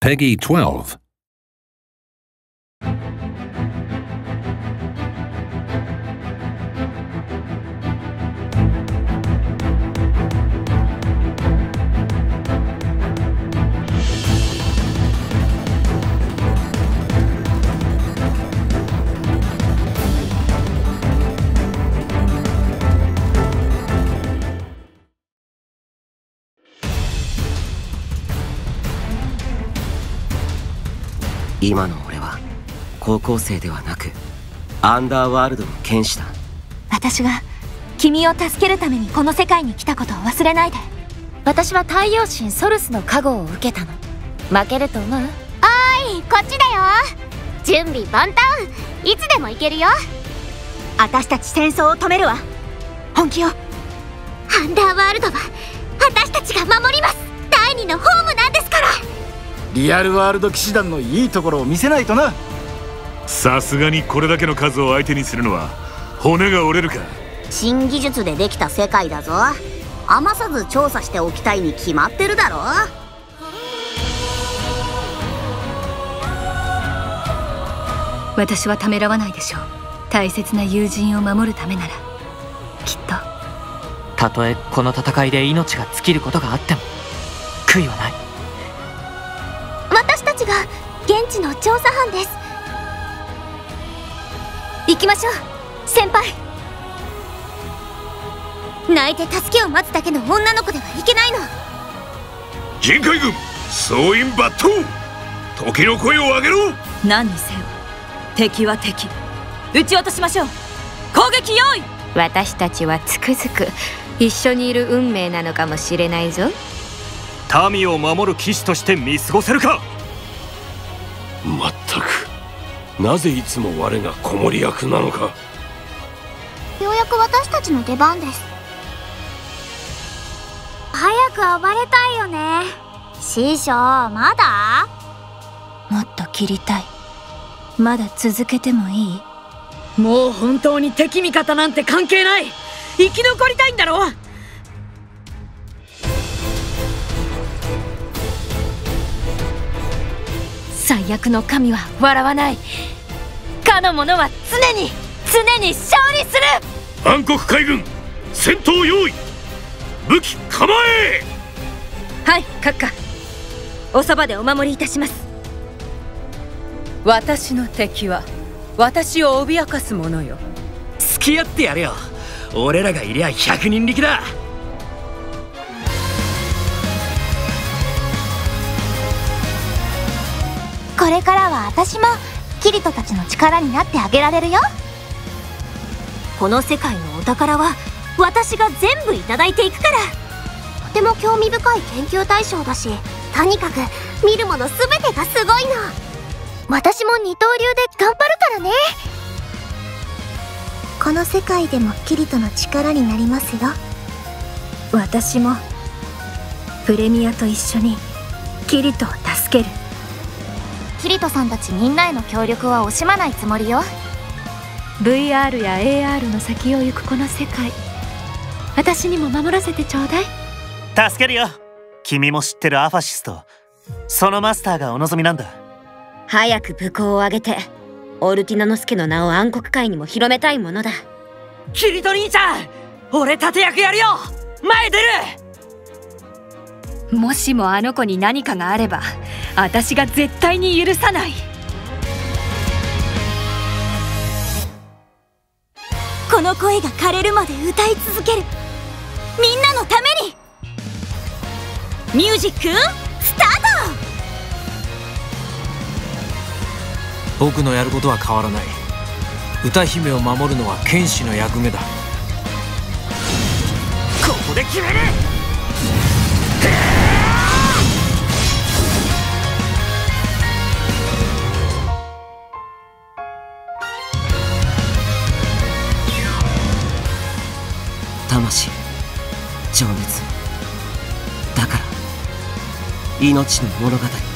Peggy 12. 今の俺は高校生ではなくアンダーワールドの剣士だ。私が君を助けるためにこの世界に来たことを忘れないで。私は太陽神ソルスの加護を受けたの。負けると思う？おいこっちだよ。準備万端。いつでも行けるよ。私たち戦争を止めるわ。本気よ。アンダーワールドはリアルワールド騎士団のいいところを見せないとな。さすがにこれだけの数を相手にするのは骨が折れるか。新技術でできた世界だぞ。余さず調査しておきたいに決まってるだろ。私はためらわないでしょう。大切な友人を守るためなら。きっと。たとえこの戦いで命が尽きることがあっても悔いはない。私たちが現地の調査班です。行きましょう先輩。泣いて助けを待つだけの女の子ではいけないの。人海軍総員抜刀。時の声を上げろ。何にせよ敵は敵。撃ち落としましょう。攻撃用意。私たちはつくづく一緒にいる運命なのかもしれないぞ。民を守る騎士として見過ごせるかまったく。なぜいつも我が子守役なのか。ようやく私たちの出番です。早く暴れたいよね。師匠まだ？もっと切りたい。まだ続けてもいい？もう本当に敵味方なんて関係ない。生き残りたいんだろ最悪の神は笑わない。かの者は常に常に勝利する。暗黒海軍戦闘用意。武器構え。はい閣下。おそばでお守りいたします。私の敵は私を脅かす者よ。付き合ってやるよ。俺らがいりゃ百人力だこれからは私もキリトたちの力になってあげられるよ。この世界のお宝は私が全部いただいていくから。とても興味深い研究対象だしとにかく見るもの全てがすごいの。私も二刀流で頑張るからね。この世界でもキリトの力になりますよ。私もプレミアと一緒にキリトを助けるキリトさんたちみんなへの協力は惜しまないつもりよ。VR や AR の先を行くこの世界。私にも守らせてちょうだい。助けるよ。君も知ってるアファシスト。そのマスターがお望みなんだ。早く武功を挙げてオルティナノスケの名を暗黒界にも広めたいものだ。キリト兄ちゃん俺立役やるよ。前出るもしもあの子に何かがあれば私が絶対に許さない。この声が枯れるまで歌い続ける。みんなのために。ミュージックスタート。僕のやることは変わらない。歌姫を守るのは剣士の役目だ。ここで決める魂情熱。だから命の物語。